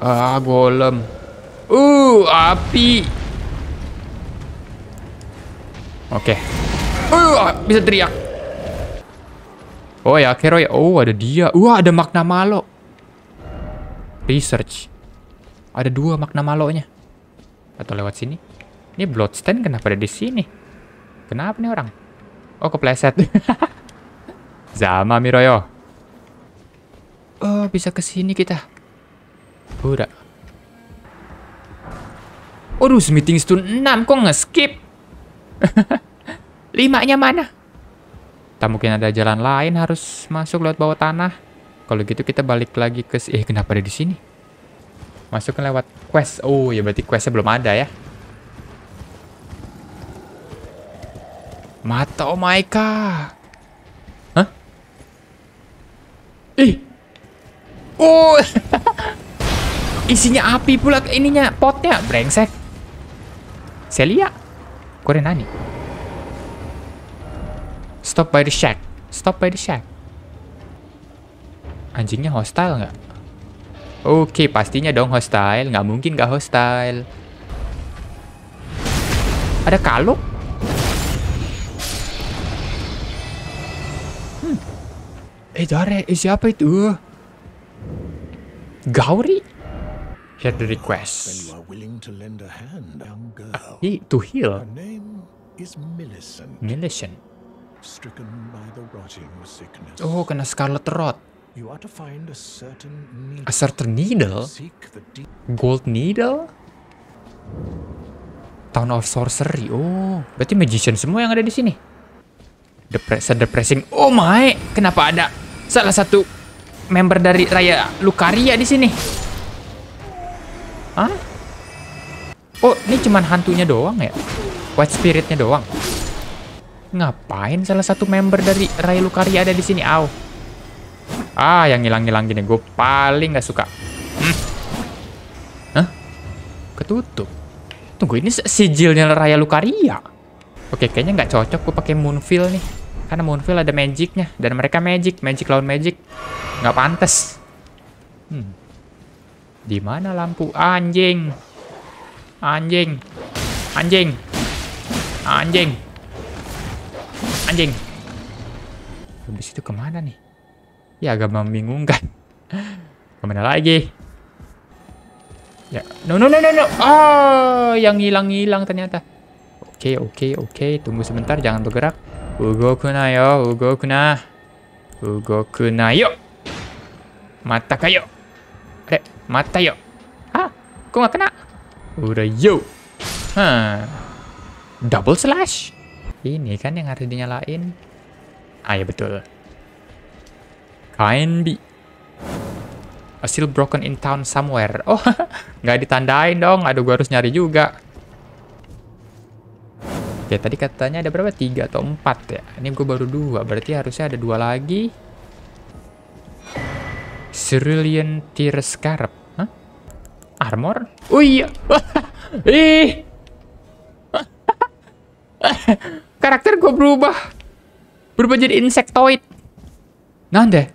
Ah, golem. Uh, api. Oke. Uh, bisa teriak. Oh ya, Kero ya. Oh, ada dia. Wah, ada makna malo. Research. Ada dua makna malonya. Atau lewat sini. Ini Bloodstain kenapa ada di sini? Kenapa nih orang? Oh, kepleset. Zama Miroyo. Oh, bisa ke sini kita. Udah. Waduh, smithing stone 6 kok nge-skip? Limanya mana? Tak mungkin ada jalan lain harus masuk lewat bawah tanah. Kalau gitu kita balik lagi ke eh kenapa ada di sini? Masuk lewat quest. Oh, ya berarti questnya belum ada ya. Mata oh my god. Hah? Ih. Oh. Isinya api pula ininya potnya brengsek. Celia. Kore nani? Stop by the shack. Stop by the shack. Anjingnya hostile nggak? Oke, pastinya dong hostile. Nggak mungkin nggak hostile. Ada kalung? Hmm. Eh, Dare, eh, siapa itu? Gauri? Hear the request. to lend a hand, young girl. He, to heal. Her name is Millicent, Millicent. stricken by the rotting sickness. Oh, kena Scarlet Rot. You are to find a certain needle. A certain needle? Gold needle? Town of Sorcery. Oh, berarti magician semua yang ada di sini. Depres depressing. Oh my, kenapa ada salah satu member dari Raya Lucaria di sini? Hah? Oh, ini cuman hantunya doang ya? White spiritnya doang. Ngapain salah satu member dari Raya Lucaria ada di sini? Aw. Ah, yang ngilang-ngilang gini gue paling nggak suka. Hah? Ketutup. Tunggu, ini sijilnya Raya Lucaria. Oke, kayaknya nggak cocok gue pakai Moonfield nih. Karena Moonfield ada magicnya. Dan mereka magic. Magic lawan magic. Nggak pantas. Hmm. Di mana lampu? Anjing. Anjing. Anjing. Anjing. Anjing. Habis itu ke mana nih? Ya agak membingungkan. Ke mana lagi? Ya, no no no no no. Oh, yang hilang-hilang ternyata. Oke, oke, oke. Tunggu sebentar, jangan bergerak. Ugo kuna yo, Ugo kuna. Ugo kuna yo. Mata kayo. Mata yo. Hah? Kok nggak kena? Udah yo. Hah. Double slash. Ini kan yang harus dinyalain. Ah ya betul. Kain bi. Still broken in town somewhere. Oh, nggak ditandain dong. Aduh, gua harus nyari juga. Oke, tadi katanya ada berapa? Tiga atau empat ya? Ini gue baru dua. Berarti harusnya ada dua lagi. Cerulean Tear Scarab. Armor? Oh iya. Ih. Karakter gue berubah. Berubah jadi insectoid. Nanda?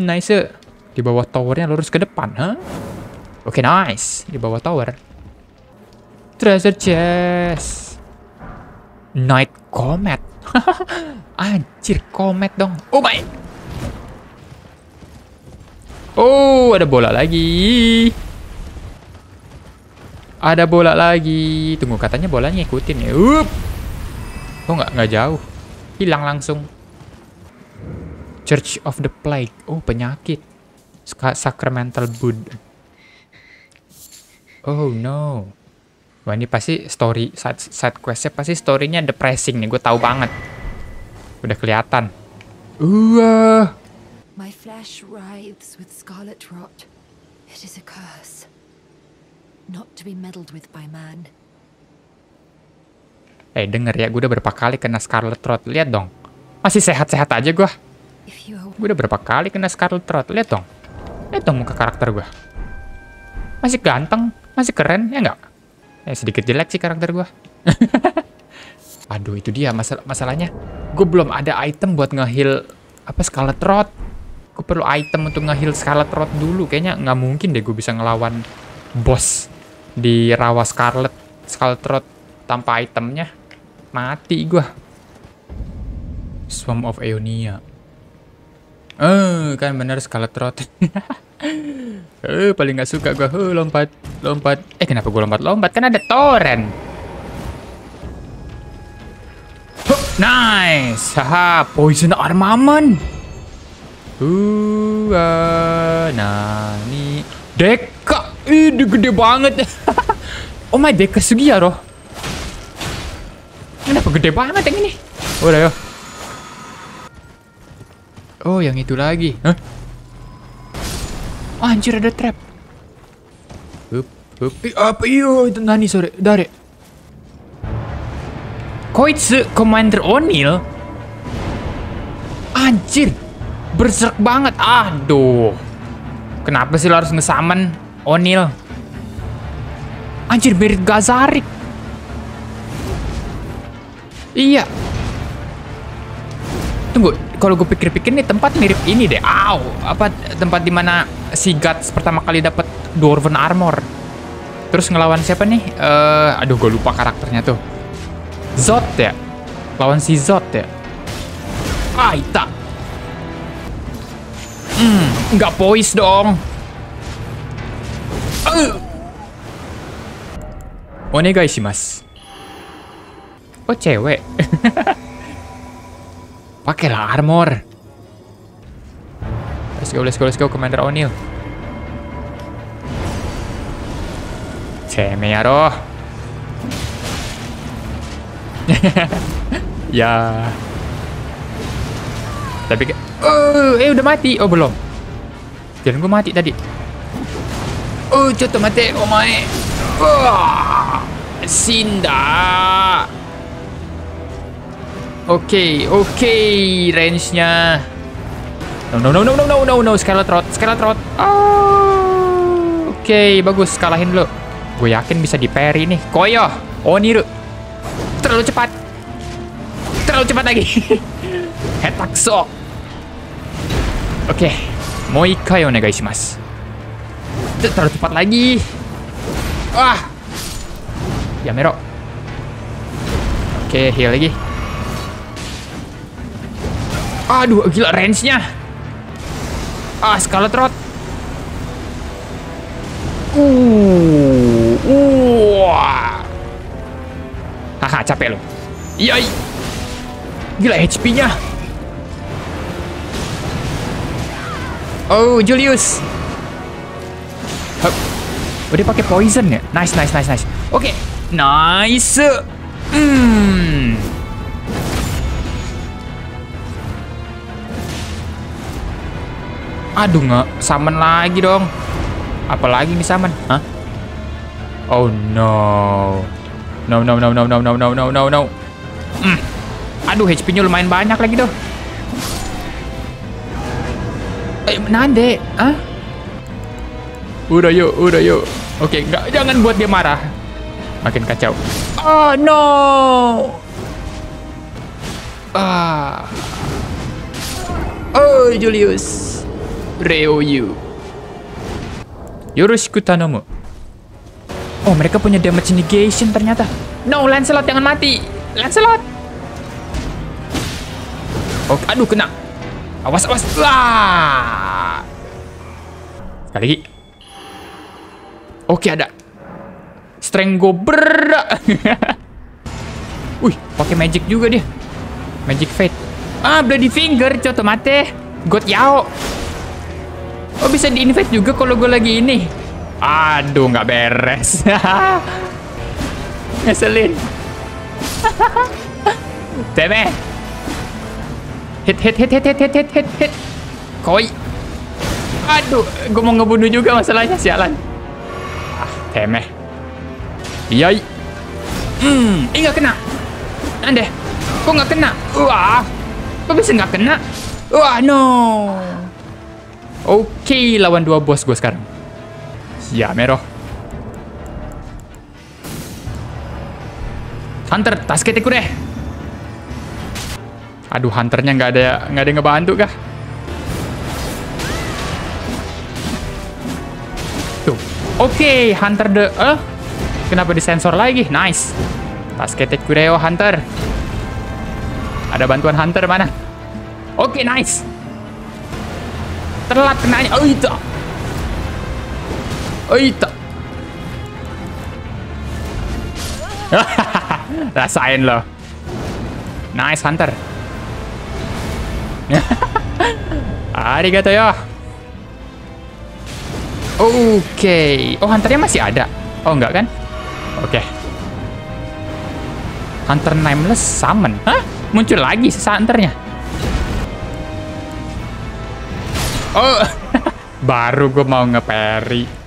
Nice. Di bawah towernya lurus ke depan, huh? Oke, nice. Di bawah tower. Treasure chest. Night Comet. Anjir, Comet dong. Oh my. Oh, ada bola lagi. Ada bola lagi. Tunggu, katanya bolanya ngikutin ya. Up. Oh, nggak nggak jauh. Hilang langsung. Church of the Plague. Oh, penyakit. Sacramental Blood. Oh no. Wah ini pasti story side, side questnya pasti storynya depressing nih. Gue tahu banget. Udah kelihatan. My flesh writhes with scarlet rot. It is a curse. Not to be meddled with by man. Eh denger ya, gue udah berapa kali kena Scarlet Rot. Lihat dong. Masih sehat-sehat aja gue. Gue udah berapa kali kena Scarlet Rot. Lihat dong. Lihat dong muka karakter gue. Masih ganteng. Masih keren, ya nggak? Eh sedikit jelek sih karakter gue. Aduh itu dia masal masalahnya. Gue belum ada item buat nge-heal apa Scarlet Rot. Gue perlu item untuk nge-heal Scarlet Rot dulu. Kayaknya nggak mungkin deh gue bisa ngelawan boss di rawa Scarlet Scarlet Rot tanpa itemnya. Mati gue. Swarm of Aeonia. Eh, kan bener Scarlet Rot. eh, paling nggak suka gue. Eh, lompat, lompat. Eh, kenapa gue lompat-lompat? Kan ada torrent. Nice. Haha, poison armament. Nah, ini Deka. Ini gede banget. oh my Deka Sugiyaro. Kenapa gede banget yang ini? Udah yo. Oh, yang itu lagi. Hah? Oh, anjir ada trap. Hup, hup. Ih, apa iyo itu nani sore? Dare. Koitsu Commander O'Neil? Anjir. Berserk banget. Aduh. Kenapa sih lo harus ngesaman O'Neil? Anjir, Berit Gazarik. Iya. Tunggu, kalau gue pikir-pikir nih tempat mirip ini deh. Aw, apa tempat di mana si Guts pertama kali dapat Dwarven Armor. Terus ngelawan siapa nih? Eh, aduh, gue lupa karakternya tuh. Zod ya? Lawan si Zod ya? Aita. Hmm, nggak poise dong. Onegai shimasu. Oh, cewek. Pakailah armor. Let's go, let's go, let's go, Commander O'Neil. Ceme ya roh. ya. Tapi. Oh, eh udah mati. Oh, belum. Jangan gue mati tadi. Oh, coto mati. Oh, my. Wah. Sinda. Oke, oke, range-nya. No, no, no, no, no, no, no, no, Scarlet Rot, Scarlet Rot. Oh, oke, bagus, kalahin dulu. Gue yakin bisa di parry nih. Koyo, Oniru. Terlalu cepat. Terlalu cepat lagi. Hetaxo. Oke, mau ikai onegai shimasu. Terlalu cepat lagi. Wah. Yamero. Oke, heal lagi. Aduh, gila range-nya. Ah, Scarlet Rot. Uh, wah. Haha, capek lo. Yai. Gila HP-nya. Oh, Julius. Hup. Oh, dia pakai poison ya? Nice, nice, nice, nice. Oke, okay. nice. Hmm. Aduh nggak summon lagi dong. Apalagi nih summon? Hah? Oh no. No no no no no no no no no. Hmm. Aduh HP-nya lumayan banyak lagi tuh. Eh, nande, ah? Udah yuk, udah yuk. Oke, nggak jangan buat dia marah. Makin kacau. Oh no. Ah. Oh Julius. Ryoyu. Yoroshiku tanomu. Oh, mereka punya damage negation ternyata. No, Lancelot jangan mati. Lancelot. Oh, aduh kena. Awas, awas. Wah. Sekali lagi. Oke, ada. Strength go. Wih, pakai magic juga dia. Magic Fate. Ah, Bloody Finger, coto mate. God Yao. Oh bisa di-invite juga kalau gue lagi ini. Aduh nggak beres. Ngeselin. Teme. Hit hit hit hit hit hit hit hit hit. Koi. Aduh, gue mau ngebunuh juga masalahnya sialan. Ah, temeh. Yai. Hmm, eh nggak kena. Ande, kok nggak kena? Wah, kok bisa nggak kena? Wah, no. Oke, lawan dua bos gue sekarang. Ya, Mero. Hunter, tasketeku deh. Aduh, hunternya nggak ada nggak ada ngebantu kah? Tuh. Oke, okay, hunter the eh uh, kenapa disensor lagi? Nice. Taskete Kureo hunter. Ada bantuan hunter mana? Oke, okay, nice. Telat kenanya. Oh, itu. Oh, itu. Rasain loh. Nice hunter. Arigato yo. Oke. Oh, hunternya masih ada. Oh, enggak kan? Oke. Hunter Nameless Summon. Hah? Muncul lagi sisa hunternya. Oh, baru gue mau nge-parry.